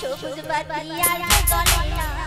求求把你呀在高地